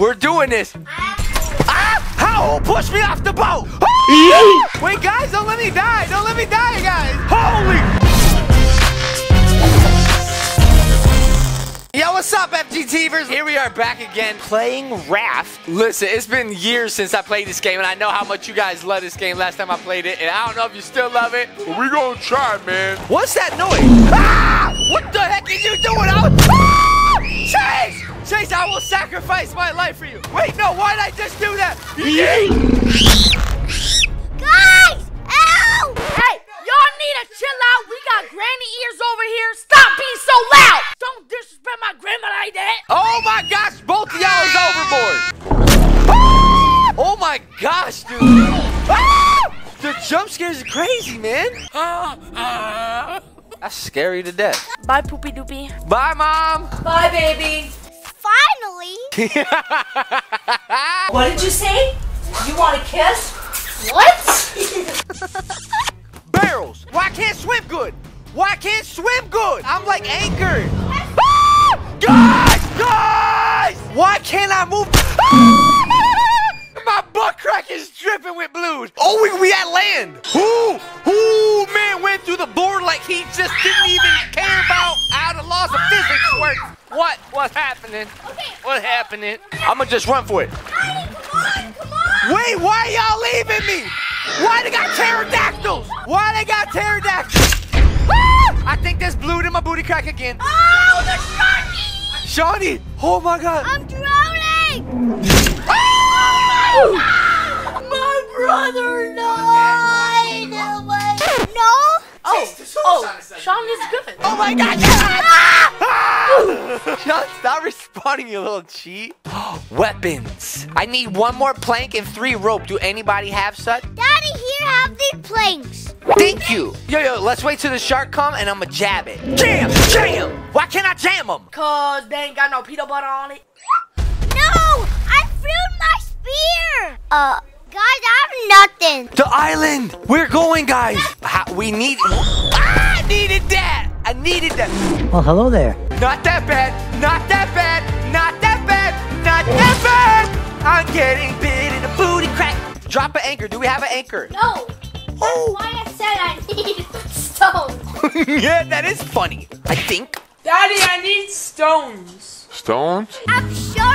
we're doing this. Ah! How? Push me off the boat! Wait, guys, don't let me die! Don't let me die, guys! Holy! Yo, what's up, FGTvers? Here we are back again playing Raft. Listen, it's been years since I played this game, and I know how much you guys love this game last time I played it, and I don't know if you still love it, but we gonna try, man. What's that noise? Ah! What the heck are you doing? I was... Ah! Chase! Chase, I will sacrifice my life for you. Wait, no, why did I just do that? Guys! Ow! Hey, y'all need to chill out. We got granny ears over here. Stop being so loud. Don't disrespect my grandma like that. Oh my gosh, both of y'all is overboard. Ah! Oh my gosh, dude. Ah! The jump scares are crazy, man. That's scary to death. Bye, poopy doopy. Bye, mom. Bye, baby. Finally. What did you say? You want a kiss? What? Barrels. Why I can't swim good? Why I can't swim good? I'm like anchored. Ah! Guys, guys. Why can't I move? My butt crack is dripping with blues. Oh, we, we at land. Who, who, man, went through the board like he just didn't even care about how the laws of physics work. What? What's happening? What's happening? I'm gonna just run for it. Daddy, come on, come on. Wait, why y'all leaving me? Why they got pterodactyls? Why they got pterodactyls? Ah! I think there's blood in my booty crack again. Oh, the sharky. Shawnee! Oh my god! I'm drowning. Ah! My brother died. No? Oh, oh, Shawn is good. Oh my god! Ah! Shawn, stop responding, you little cheat. Weapons. I need one more plank and three rope. Do anybody have such? Daddy, here have these planks. Thank you. Yo, yo, let's wait till the shark come and I'ma jab it. Jam! Jam! Why can't I jam them? Cause they ain't got no peanut butter on it. No, I threw my spear. Uh, guys, I have nothing. The island! We're going, guys! Ha- we need. Ah, I needed that! I needed that! Well, hello there. Not that bad! Not that bad! Not that bad! Not that bad! I'm getting bit in the booty crack! Drop an anchor. Do we have an anchor? No. Oh! Why I said I needed stone. yeah, that is funny. I think. Daddy, I need stones. Stones? I'm starting.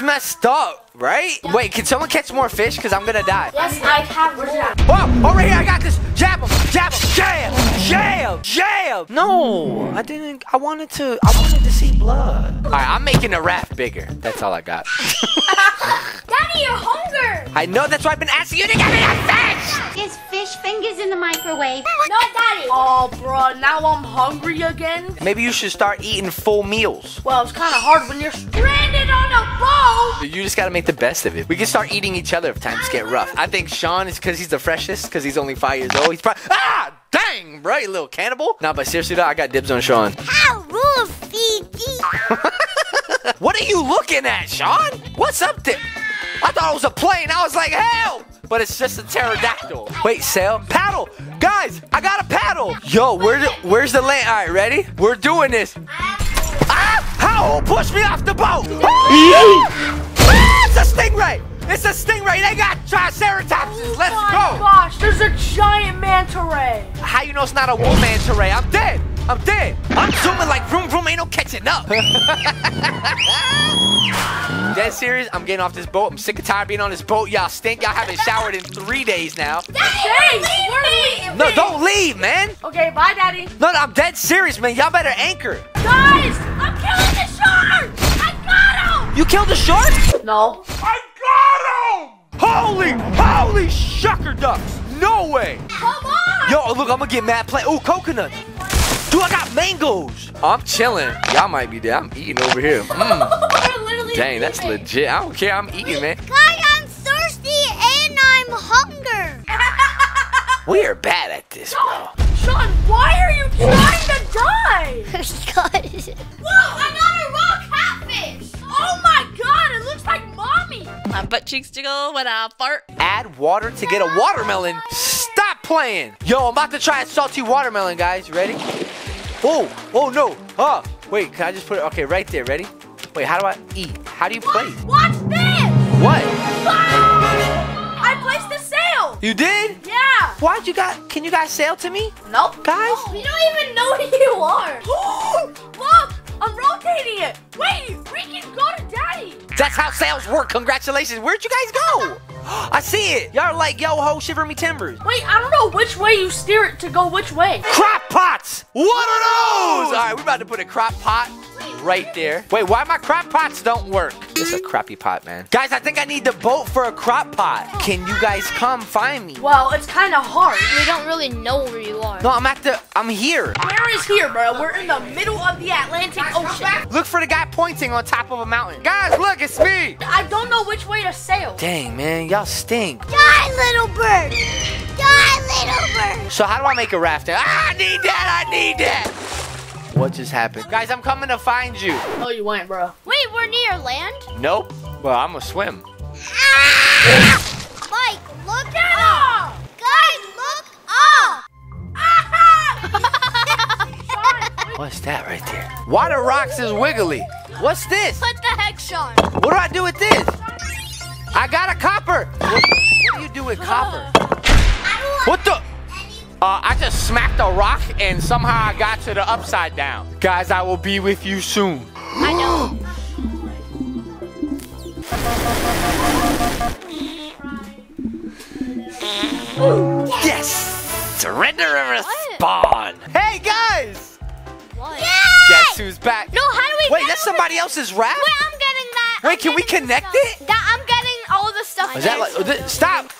That's messed up, right? Wait, can someone catch more fish? Because I'm gonna die. Yes, I have. Where's that? Oh, over here, I got this. Jab him, jab him, jam, jam, jam. No, I didn't. I wanted to. I wanted to see blood. All right, I'm making the raft bigger. That's all I got. Daddy, you're hunger. I know. That's why I've been asking you to get me a fish. Is fish fingers in the microwave? No, Daddy. Oh, bro, now I'm hungry again. Maybe you should start eating full meals. Well, it's kind of hard when you're on a boat. You just gotta make the best of it. We can start eating each other if times get rough. I think Shawn is because he's the freshest, because he's only five years old. He's probably ah dang right, little cannibal. Nah, but seriously though, I got dibs on Shawn. How rule of Fiji. What are you looking at, Shawn? What's up there? I thought it was a plane. I was like, help! But it's just a pterodactyl. Wait, sail? Paddle! Guys, I got a paddle! Yo, where the, where's the land? All right, ready? We're doing this. Ah! How? Push me off the boat! Ah, it's a stingray! It's a stingray! They got triceratopses! Let's oh my go! gosh, there's a giant manta ray. How you know it's not a woman terrain? I'm dead! I'm dead! I'm zooming like vroom vroom, ain't no catching up! Dead serious? I'm getting off this boat. I'm sick and tired of being on this boat. Y'all stink. Y'all haven't showered in three days now. Daddy, Thanks, we're leaving. No, don't leave, man! Okay, bye, Daddy. No, no, I'm dead serious, man. Y'all better anchor. Guys, I'm killing the shark. I got him. You killed the shark? No. I got him! Holy, holy shucker ducks! No way! Come on. Yo, look, I'm gonna get mad play. Oh, coconut. Dude, I got mangoes. I'm chilling. Y'all might be there. I'm eating over here. Mm. Dang, that's leaving. legit. I don't care. I'm eating, man. Guys, I'm thirsty and I'm hunger. We are bad at this, bro. Shawn, why are you trying to die? Guys. Whoa, I got a raw catfish. Oh my god, it looks like mommy. My butt cheeks jiggle when I fart. Add water to get a watermelon. Stop playing. Yo, I'm about to try a salty watermelon, guys. You ready? Oh, oh no. Oh, wait, can I just put it? Okay, right there. Ready? Wait, how do I eat? How do you play? Watch this! What? Ah! I placed a sail! You did? Yeah! Why'd you got? Can you guys sail to me, Nope. guys? We don't even know who you are. Look! I'm rotating it! Wait! We can go to Daddy! That's how sails work. Congratulations. Where'd you guys go? I see it. Y'all are like yo ho, shiver me timbers. Wait, I don't know which way you steer it to go which way. Crop pots. What are those? All right, we're about to put a crop pot right there. Wait, why my crop pots don't work? This is a crappy pot, man. Guys, I think I need the boat for a crop pot. Can you guys come find me? Well, it's kind of hard. We don't really know where you are. No, I'm at the. I'm here. Where is here, bro? We're in the middle of the Atlantic Ocean. Look for the guy pointing on top of a mountain. Guys, look, it's me. I don't know which way to sail. Dang, man, y'all stink. Die, little bird! Die, little bird! So how do I make a raft? Ah, I need that. I need that. What just happened? Guys, I'm coming to find you. Oh, you went, bro. Wait, we're near land? Nope. Well, I'm gonna swim. Mike, look Ah! up! Guys, look up! What's that right there? Why the rocks is wiggly? What's this? What the heck, Shawn? What do I do with this? I got a copper. What, what do you do with copper? What the? Uh, I just smacked a rock and somehow I got to the upside down. Guys, I will be with you soon. I know. Yes! Surrender and respawn. Hey guys! What? Guess who's back? No, how do we Wait, that's somebody else's raft? Wait, I'm getting that. Wait, I'm can we connect it? That I'm getting all the stuff. Is that like? th- Stop!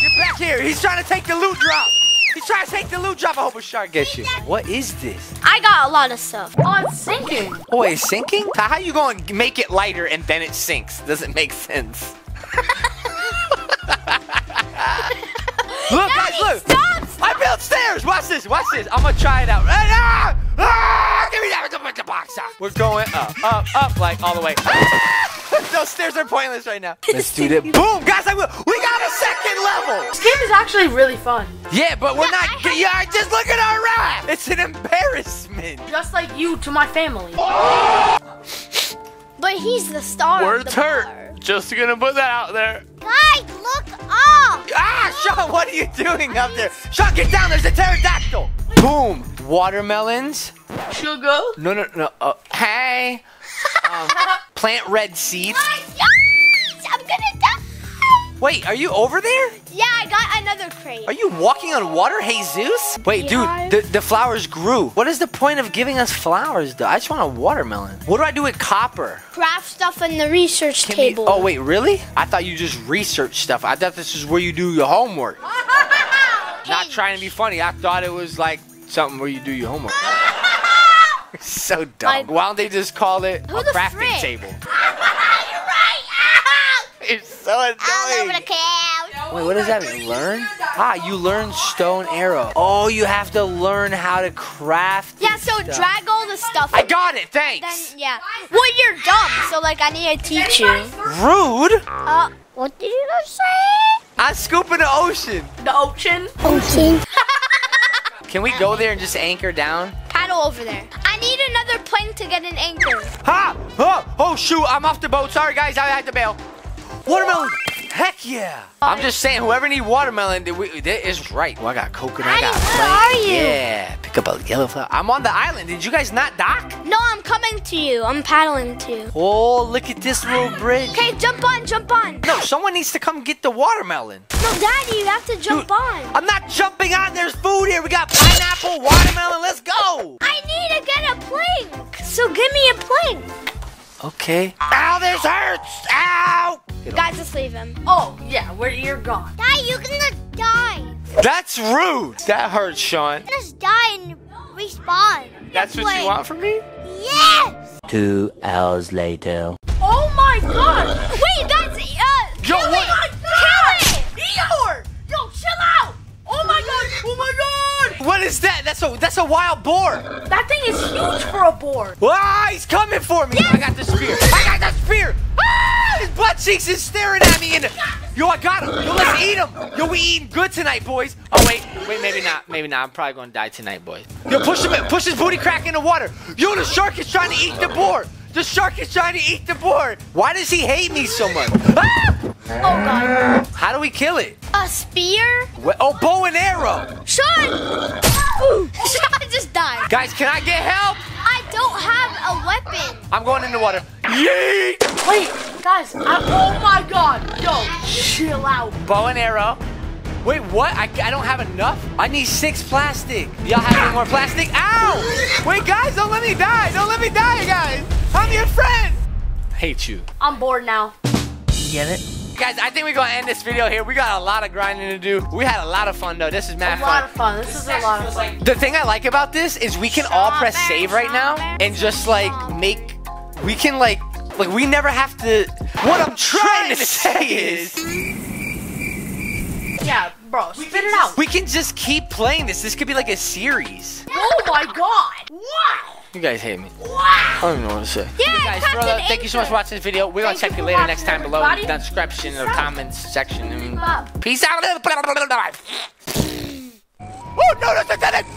Get back here! He's trying to take the loot drop. He's trying to take the loot drop. I hope a shark gets you. What is this? I got a lot of stuff. Oh, it's sinking. Oh, it's sinking? How how you going to make it lighter and then it sinks? Doesn't make sense. look, guys, look! Stop! I built stairs. Watch this. Watch this. I'm gonna try it out. Ah! Ah! Give me that the box. We're going up, up, up, like all the way. Ah! Those stairs are pointless right now. Let's do it. Boom, guys! I will. We got a second level. This game is actually really fun. Yeah, but we're not. I Yeah, just look at our raft. It's an embarrassment. Just like you to my family. But he's the star. of Words the hurt. bar. Just gonna put that out there. Guys, look up! Ah, Shawn, what are you doing up there? Shawn, get down. There's a pterodactyl. Boom. Watermelons. Sugar. No, no, no. Uh, hey. Um, plant red seeds. Yes, I'm gonna die. Wait, are you over there? Yeah, I got another crate. Are you walking on water, Jesus? Wait, dude, the, the flowers grew. What is the point of giving us flowers, though? I just want a watermelon. What do I do with copper? Craft stuff in the research Can we- table. oh, wait, really? I thought you just research stuff. I thought this is where you do your homework. Not trying to be funny. I thought it was like something where you do your homework. so dumb. Why don't they just call it Who a crafting frick? table? Right. It's so All over the couch. Wait, what does that mean? Learn? Ah, you learn stone arrow. Oh, you have to learn how to craft. Yeah, so stuff. drag all the stuff. I got it. Then Thanks. yeah. Well, you're dumb, so like I need to teach you. Rude. Uh, what did you just say? I scoop in the ocean. The ocean. Ocean. Can we go there and just anchor down? Paddle over there. I need another plank to get an anchor. Ha! Oh, oh shoot! I'm off the boat. Sorry, guys. I had to bail. Watermelon. Heck yeah! I'm just saying, whoever need watermelon, that we- that is right. Well, I got coconut. I got Daddy, where plant. are you? Yeah, pick up a yellow flower. I'm on the island. Did you guys not dock? No, I'm coming to you. I'm paddling to you. Oh, look at this little bridge. Okay, jump on, jump on. No, someone needs to come get the watermelon. No, Daddy, you have to jump Dude, on. I'm not jumping on. There's food here. We got pineapple, watermelon. Let's go. I need to get a plank. So give me a plank. Okay. Ow, this hurts. Ow. Guys, let's leave him. Oh, yeah, where you're gone. Die, you're gonna die! That's rude. That hurts, Shawn. Just die and respawn. That's what you want from me? Yes! Two hours later. Oh my god! Wait, that's uh. Yo, Oh what? my god! Eeyore! Yo, chill out! Oh my god! Oh my god! What is that? That's a that's a wild boar. That thing is huge for a boar! Ah, he's coming for me. I got the spear. I got the spear. His butt cheeks is staring at me. And yo, I got him. Yo, let's eat him. Yo, we eating good tonight, boys. Oh wait, Wait, maybe not. Maybe not. I'm probably gonna die tonight, boys. Yo, push him. Push his booty crack in the water. Yo, the shark is trying to eat the board. The shark is trying to eat the board. Why does he hate me so much? Ah! Oh god. How do we kill it? A spear? What? Oh, bow and arrow. Shawn! Ooh, Shawn just died. Guys, can I get help? I don't have a weapon. I'm going in the water. Yeet! Wait, guys. I, oh my god. Yo, chill out. Bow and arrow. Wait, what? I, I don't have enough? I need six plastic. Y'all have any more plastic? Ow! Wait, guys, don't let me die. Don't let me die, guys. I'm your friend. hate you. I'm bored now. You get it? Guys, I think we're gonna end this video here. We got a lot of grinding to do. We had a lot of fun though. This is mad A lot fun. of fun. This is a lot of fun. The thing I like about this is we can all press save right now and just like make we can like like we never have to what I'm trying to say is Yeah, bro. Spit it out. we can just keep playing this. This could be like a series. Oh my god. Wow. You guys hate me. Wow. I don't even know what to say. Yeah, guys, Captain brother, thank you so much for watching this video. We're gonna check you you later next time below in the description or comments section. I mean, Love. peace out. Oh no, that's pathetic. Happy